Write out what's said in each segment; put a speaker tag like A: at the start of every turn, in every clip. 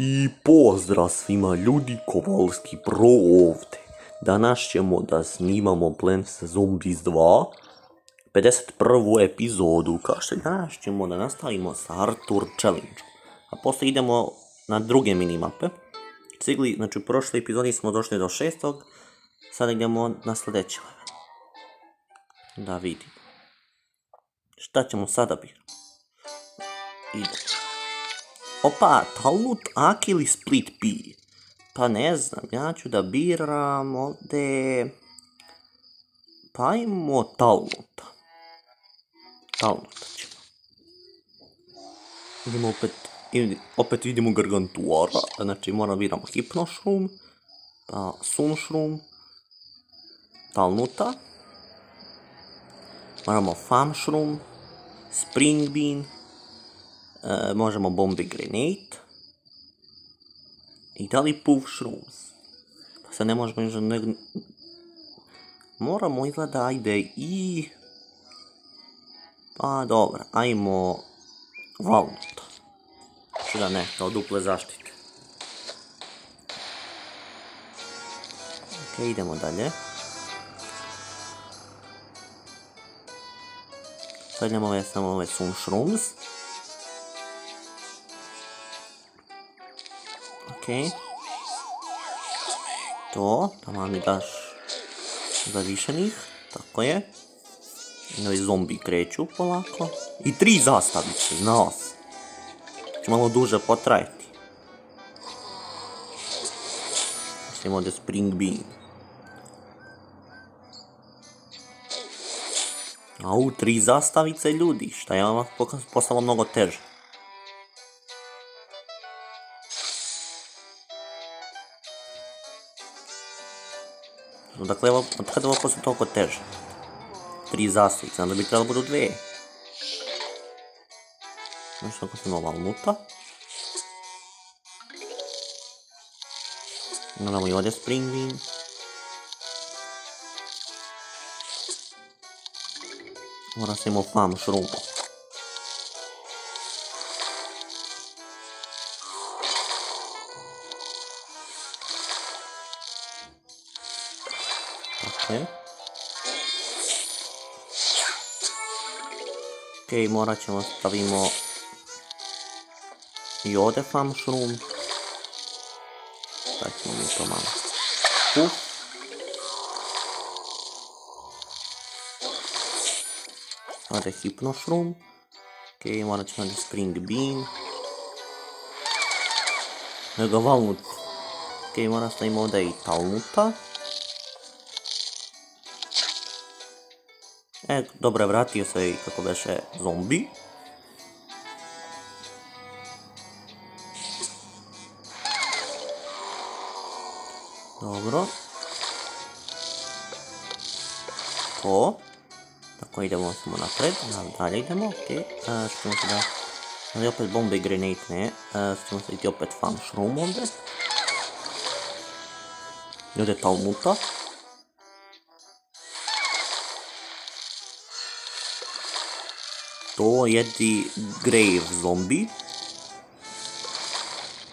A: I pozdrav svima ljudi, Kovalski Pro ovdje. Danas ćemo da snimamo Plants Zombies 2, 51. epizodu, kao što danas ćemo da nastavimo sa Arthur Challenge. A poslije idemo na druge minimape. Cigli, znači u prošloj epizodi smo došli do šestog, sada idemo na sljedeći. Da vidimo. Šta ćemo sada biti? Idemo. Opa, Talmud Ak ili Split P? Pa ne znam, ja ću da biram ovdje... Pa imamo Talmuta. Talmuta ćemo. Idemo opet, opet vidimo Gargantuara, znači moramo da biramo Hypnoshroom, pa Sunshroom, Talmuta, moramo Famshroom, Spring Bean, E, možemo Bombi Grenade. I da li Puff Shrooms? Pa sad ne možemo još ne... Moramo izgleda ajde i... Pa dobro, ajmo... Što da ne, kao duple zaštite. Ok, idemo dalje. Sad idemo ove, samo ove Sun Shrooms. Ok. To, tamo mi daš za više njih, tako je. I ovi zombi kreću polako. I tri zastavice, znao sam. Će malo duže potrajati. Mislim ovdje Spring Bean. Au, tri zastavice ljudi, šta je vam postalo mnogo teže. No, dakle, od kada ovo postalo toliko teže? Tri zastavice, onda bi trebalo budu dvije. Znači, ako sam ova luta. Moramo i ovdje Spring Bean. Mora se imao farm šrumu. Je. Ok, morat ćemo stavimo i ovdje farm shroom. Sad ćemo mi to malo. Puf. Ovdje hypno shroom. Ok, morat ćemo ovdje spring bean. Nego valnut. Ok, moram stavimo ovdje i talmuta. E, dobro vratio se i kako beše zombi. Dobro. To. Tako idemo samo napred, da- dalje idemo, ok. E, što ćemo sada... Ali opet bombe i grenade ne. E, ćemo staviti opet fan shroom ovdje. I ovdje talmuta. To jedi Grave zombi.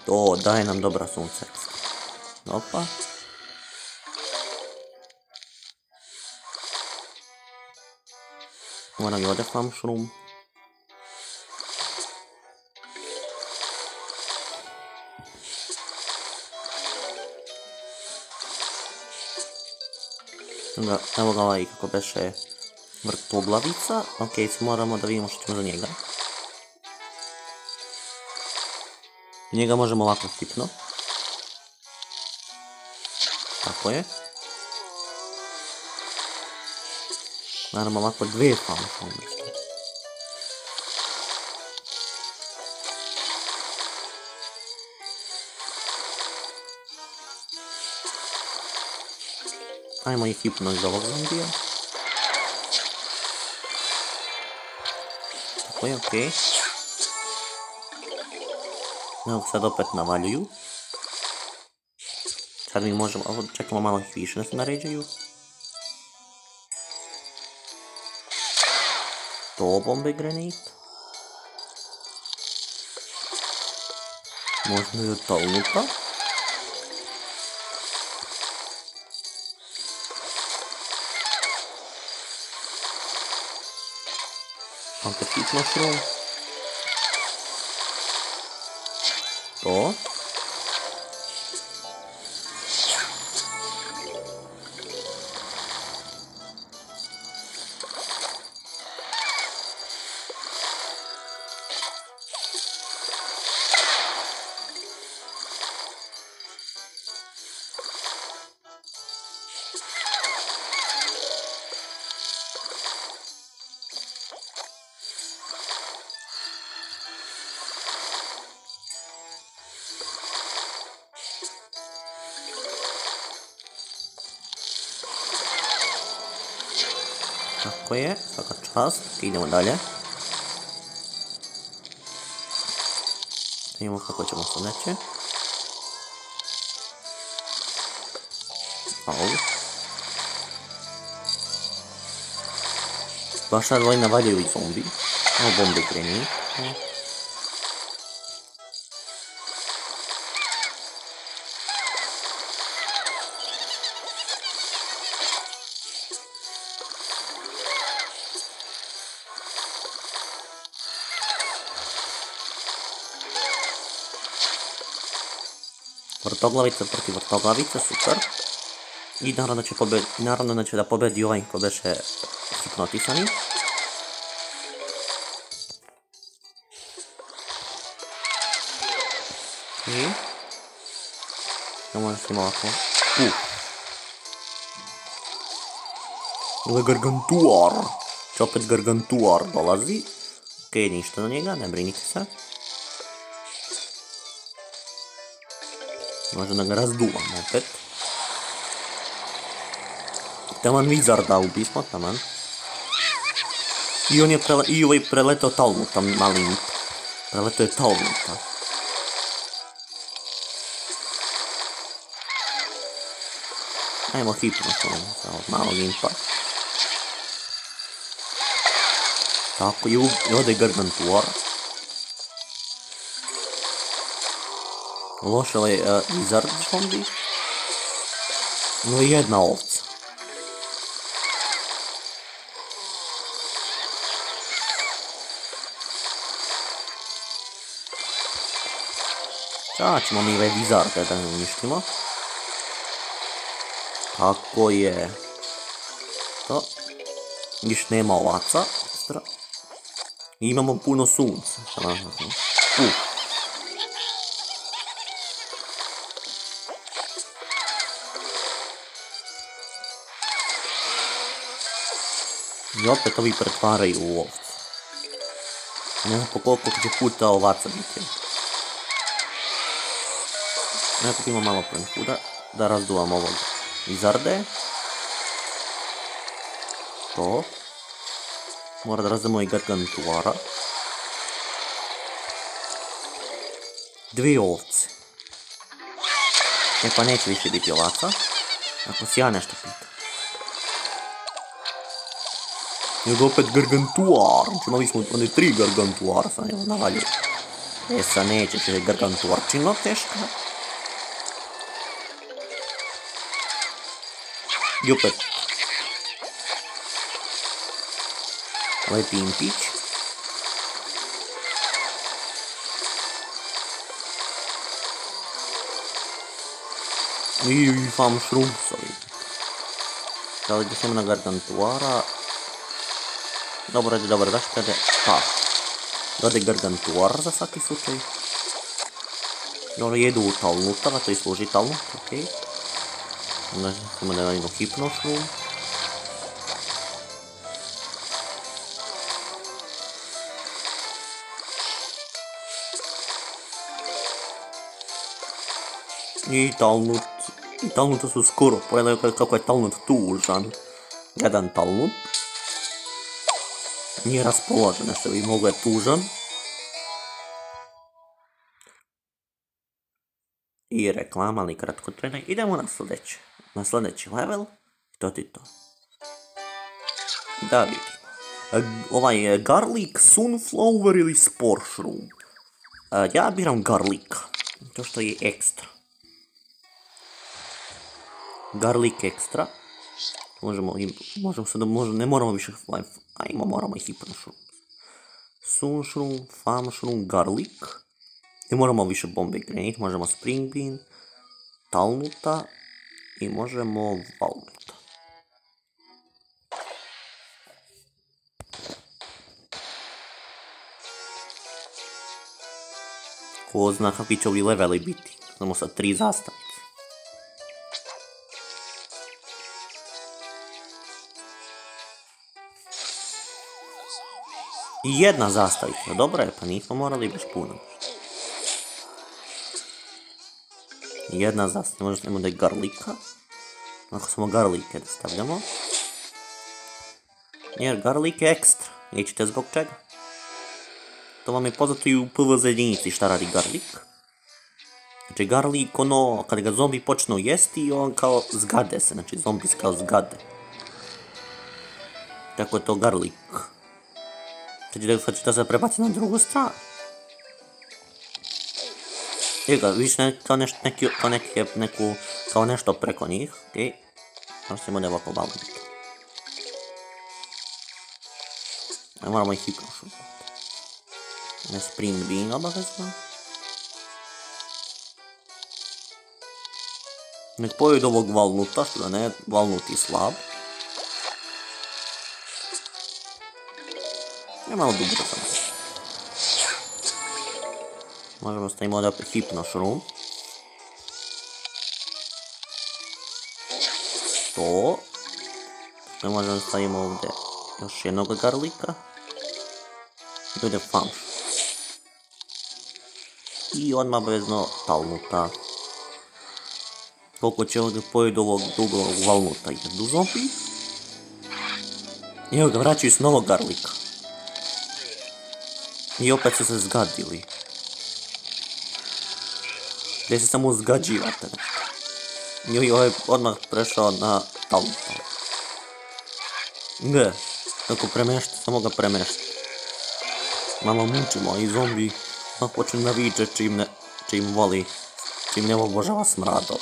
A: To daje nam dobra sunce. Opa. Moram i ovdje farm shroom. Onda, evo ga ovaj kako beše vrtoglavica. Ok, sad moramo da vidimo što ćemo za njega. Njega možemo ovako hipno. Tako je. Naravno ovako fame umjesto. Ajmo ih hipno iz ovog zombija. Je, okej. Evo sad opet navaljuju. Sad mi možemo, ovo čekamo malo ih više da se naređaju. To bombe granit. Možda je talnuta. Appetit mushroom. To. Tako je, svaka čast. Idemo dalje. Vidimo kako ćemo sljedeće. Au. Baš sad ovaj navaljaju i zombi. Evo bombe Vrtoglavica protiv vrtoglavice, super. I naravno će, pobed, naravno da će da pobedi ovaj ko beše hipnotisani. I... Ja možem s njima ovako. Ovo je gargantuar. Će opet gargantuar dolazi. Okej, ništa na njega, ne brinite se. Možda da ga razduvamo opet. Taman Wizarda ubismo, taman. I on je prele... I ovaj preletao Talmuta, mali Preletao je Talmuta. Ajmo hitno sa ovog malog impa. Tako, i ovdje je Gargantuar. Loš ovaj Wizard zombi. No i jedna ovca. Sad ćemo mi ove Wizarde da uništimo. Tako je. To. Viš nema ovaca. Imamo puno sunca. Uf. I opet ovi pretvaraju u ovce. Ne znam po koliko će puta ovaca biti. Nekako ima malo puda da razduvam ovog izarde. To. Mora da razdamo i gargantuara. Dvije ovce. E pa neće više biti ovaca. Ako si ja nešto pitam. Nego opet gargantuar. Znači imali smo one tri gargantuara sam evo navalio. E sad neće se gargantuarčino teška. I opet. Ovaj pimpić. I fam šrumcovi. Da li da na gargantuara, dobro, ajde, dobro, zašto kada pa. Dode gargantuar za svaki slučaj. Dobro, jedu u talnutava, to i služi talnut, okej. Okay. Onda ćemo da radimo hipnošlu. I talnut, i talnuta su skoro, pogledaju kako je talnut tužan. Jedan talnut nije raspoložena što bi mogo je tužan. I reklama, ali kratko trene. Idemo na sljedeći, na sljedeći level. To ti to. Da vidimo. Ovaj garlic, sunflower ili spore. Ja biram garlika. To što je ekstra. Garlic ekstra. Možemo, možemo sad, možemo, ne moramo više life. Ajmo, moramo i prošrum. Sunshroom, farmshroom, garlic. Ne moramo više bombe granit, možemo spring bean, talnuta i možemo valnuta. Ko zna kakvi će ovi leveli biti. Samo sa tri zastavice. I jedna zastavica, dobro je, pa nismo morali baš puno. Jedna zastavica, možda stavimo da je garlika. Ako samo garlike da stavljamo. Jer garlik je ekstra. Nećete zbog čega? To vam je poznato i u PvZ jedinici šta radi garlik. Znači garlik ono, kad ga zombi počnu jesti, on kao zgade se, znači zombi kao zgade. Tako je to garlik. Znači da, sad će to se prebaci na drugu stranu. Evo ga, vidiš ne, kao, nešto, neki, kao, neki, neku, kao nešto preko njih, okej. Okay. Nosimo da je ovako malo. Ne moramo ih hitno šutati. Ne spring bean obavezno. Nek pojedu ovog valnuta, što da ne, valnut je slab. Je malo dobro sam. Možemo stavimo ovdje opet hipno šrum. To. Ne možemo stavimo ovdje još jednog garlika. Bude famš. I odmah obavezno talnuta. Koliko će ovdje pojedu ovog dugog valnuta? Jednu zombi? I evo ga, vraćaju s novog garlika. I opet su se zgadili. Gdje se samo zgađivate. I ovaj odmah prešao na talnuta. Ne, ako premešta, samo ga premešta. Malo mučimo i zombi a počne naviđe čim ne, čim voli, čim ne obožava smradov.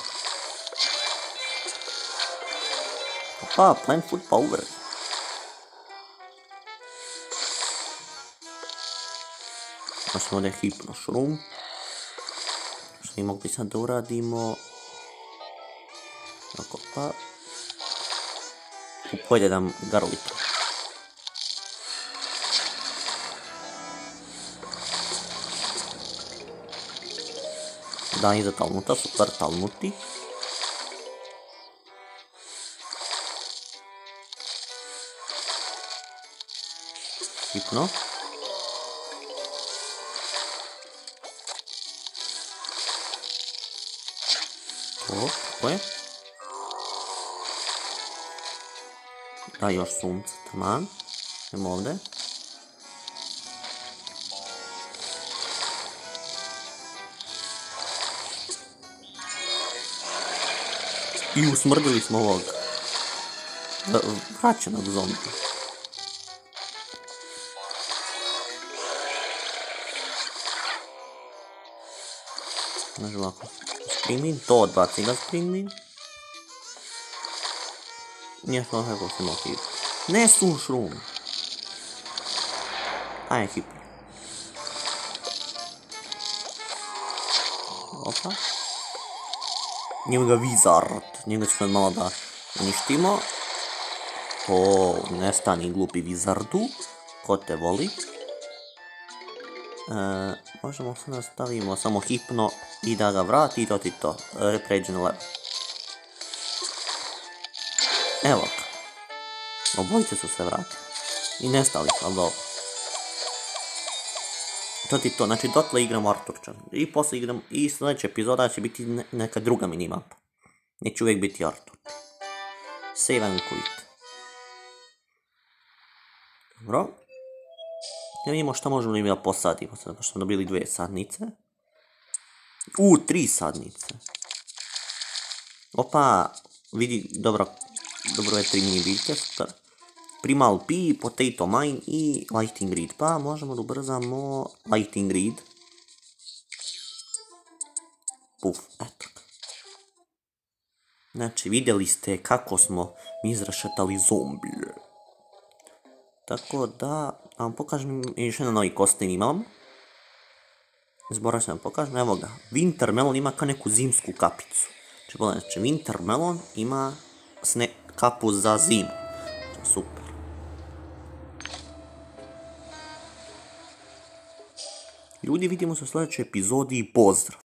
A: Opa, plant food power. Možemo ovdje hipno šrum. Što bi mogli sad da uradimo? Tako pa. Upolje nam garlika. Da, iza talnuta, super talnuti. Hipno. Je. Da, još sunce, taman. Idemo ovdje. I usmrdili smo ovog v- vraćenog zombi. Znači ovako. To odbaci ga Springmin. Nije to kako se motiv. Ne sun šrum. Aj, hip. Opa. Njemu ga Wizard. Njega ćemo malo da uništimo. To nestani glupi Wizardu. Ko te voli. E, možemo sad da stavimo samo hipno i da ga vrati i to ti to. E, pređi. Evo ga. Obojice su se vratili. I nestali su, ali dobro. To ti to, znači dotle igram Arturčan. I posle igram, i sljedeća epizoda će biti ne- neka druga minimapa. Neće uvijek biti Artur. Save and quit. Dobro. Da vidimo šta možemo im da posadimo sad, pošto smo dobili dvije sadnice. U, tri sadnice. Opa, vidi, dobro, dobro je tri mini biljke, super. Primal P, Potato Mine i Lighting Grid. Pa možemo da ubrzamo Lighting Grid. puf, eto. Znači, vidjeli ste kako smo mi izrašetali zombije. Tako da, vam pokažem još jedan novi kostim imam. Zboravio sam vam pokažem, evo ga. Wintermelon ima kao neku zimsku kapicu. Znači, znači, Wintermelon ima sne, kapu za zimu. Super. Ljudi, vidimo se u sljedećoj epizodi i pozdrav!